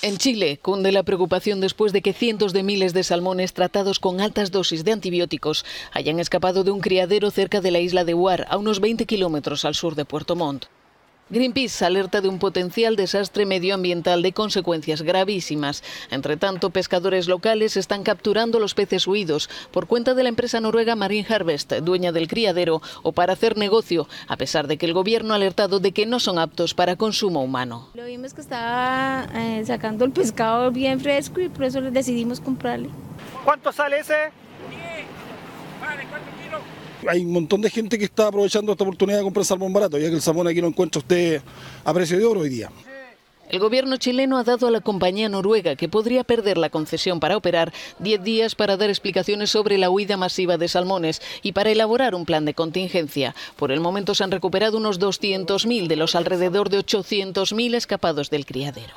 En Chile cunde la preocupación después de que cientos de miles de salmones tratados con altas dosis de antibióticos hayan escapado de un criadero cerca de la isla de Huar, a unos 20 kilómetros al sur de Puerto Montt. Greenpeace alerta de un potencial desastre medioambiental de consecuencias gravísimas. Entre tanto, pescadores locales están capturando los peces huidos por cuenta de la empresa noruega Marine Harvest, dueña del criadero, o para hacer negocio, a pesar de que el gobierno ha alertado de que no son aptos para consumo humano. Lo vimos que estaba eh, sacando el pescado bien fresco y por eso decidimos comprarle. ¿Cuánto sale ese? Vale, ¿cuánto kilos? Hay un montón de gente que está aprovechando esta oportunidad de comprar salmón barato, ya que el salmón aquí lo encuentra usted a precio de oro hoy día. El gobierno chileno ha dado a la compañía noruega, que podría perder la concesión para operar, 10 días para dar explicaciones sobre la huida masiva de salmones y para elaborar un plan de contingencia. Por el momento se han recuperado unos 200.000 de los alrededor de 800.000 escapados del criadero.